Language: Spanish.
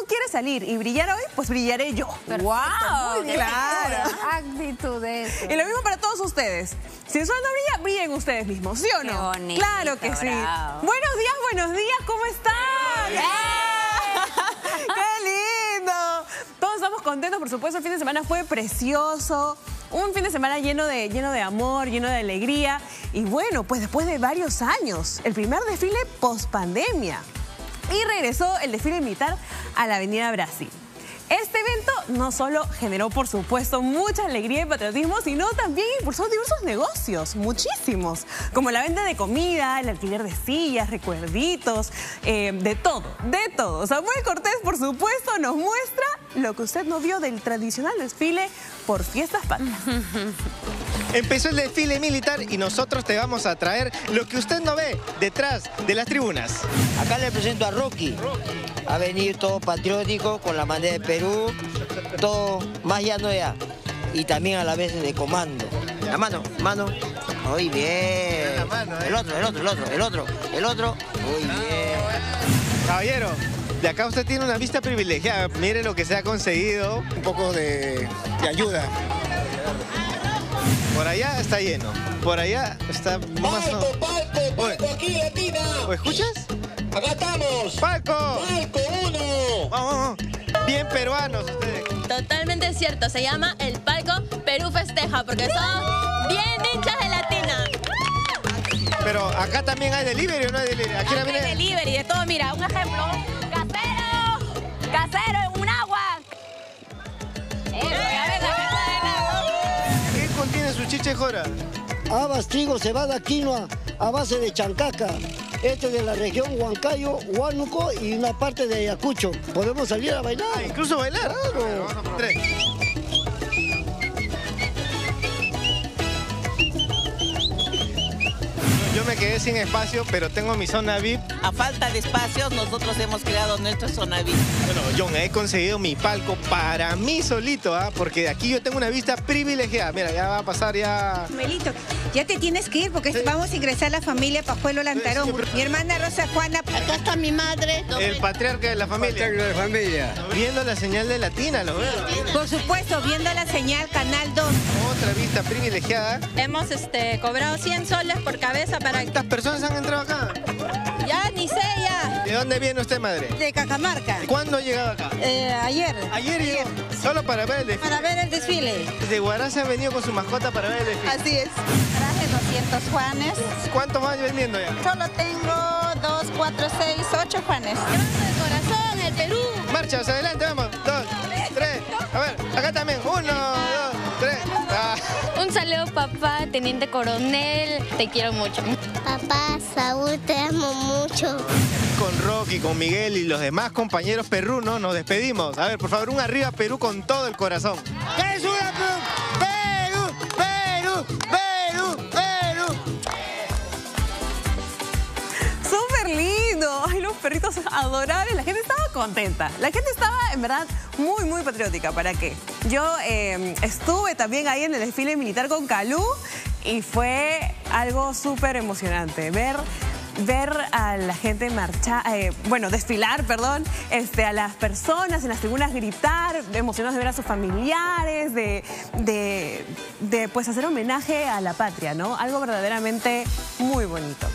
no quiere salir y brillar hoy, pues brillaré yo. ¡Wow! Claro. Actitudes. Y lo mismo para todos ustedes. Si el sol no brilla, brillen ustedes mismos, ¿sí o no? Qué bonito, claro que sí. bravo. Buenos días, buenos días, ¿cómo están? ¡Qué lindo! Todos estamos contentos, por supuesto, el fin de semana fue precioso. Un fin de semana lleno de, lleno de amor, lleno de alegría. Y bueno, pues después de varios años, el primer desfile post pandemia. Y regresó el desfile militar a la Avenida Brasil. Este evento no solo generó, por supuesto, mucha alegría y patriotismo, sino también impulsó diversos negocios, muchísimos, como la venta de comida, el alquiler de sillas, recuerditos, eh, de todo, de todo. Samuel Cortés, por supuesto, nos muestra lo que usted no vio del tradicional desfile por fiestas patrias. Empezó el desfile militar y nosotros te vamos a traer lo que usted no ve detrás de las tribunas. Acá le presento a Rocky. Ha venido todo patriótico con la bandera de Perú, todo más llano ya. Y también a la vez de comando. La mano, mano. Muy bien. La mano, ¿eh? El otro, el otro, el otro, el otro, el otro. Muy bien. Caballero, de acá usted tiene una vista privilegiada. Mire lo que se ha conseguido. un poco de, de ayuda. Por allá está lleno. Por allá está más... Palco, palco, palco aquí, Latina. ¿O escuchas? Acá estamos. ¡Palco! Palco uno. Vamos, vamos. Bien peruanos ustedes. Totalmente cierto, se llama El Palco Perú Festeja, porque son bien hinchas de latina. Pero acá también hay delivery o no hay delivery. Aquí Acá hay- delivery, de todo, mira, un ejemplo, contiene su chiche jora? habas, trigo, cebada, quinoa a base de chancaca. Este de la región Huancayo, Huánuco y una parte de Ayacucho. Podemos salir a bailar. Ah, incluso bailar. Claro. A tres. Me quedé sin espacio, pero tengo mi zona VIP. A falta de espacios, nosotros hemos creado nuestra zona VIP. Bueno, John, he conseguido mi palco para mí solito, ¿ah? porque de aquí yo tengo una vista privilegiada. Mira, ya va a pasar ya... Melito, ya te tienes que ir porque Sí. vamos a ingresar a la familia Pajuelo Lantarón. Sí, sí, pero- Mi hermana Rosa Juana. Acá está mi madre. El patriarca de la familia. de familia. Viendo la señal de latina, lo veo. Por supuesto, viendo la señal Canal 2. Otra vista privilegiada. Hemos este, cobrado 100 soles por cabeza para ¿Cuántas personas han entrado acá? Ya, ni sé, ya. ¿De dónde viene usted, madre? De Cajamarca. ¿Cuándo ha llegado acá? Eh, ayer. Ayer llegó, solo para ver el desfile. Para ver el desfile. Desde Guará se ha venido con su mascota para ver el desfile. Así es. Traje 200 juanes. ¿Cuántos van vendiendo ya? Solo tengo 2, 4, 6, 8 juanes. de corazón, el Perú. Marcha, hacia adelante, vamos. Saludo, papá, teniente coronel. Te quiero mucho. Papá, Saúl, te amo mucho. Con Rocky, con Miguel y los demás compañeros perrunos nos despedimos. A ver, por favor, un arriba Perú con todo el corazón. ¡Es una Perú! ¡Perú! ¡Perú! ¡Perú! Súper lindo. Ay, los perritos adorables. La gente estaba contenta. La gente estaba, en verdad, muy, muy patriótica. ¿Para qué? Yo eh, estuve también ahí en el desfile militar con Calú y fue algo súper emocionante. Ver ver a la gente marchar, eh, bueno, desfilar, perdón, este, a las personas en las tribunas gritar, emocionados de ver a sus familiares, de, de, de, pues hacer homenaje a la patria, ¿no? Algo verdaderamente muy bonito.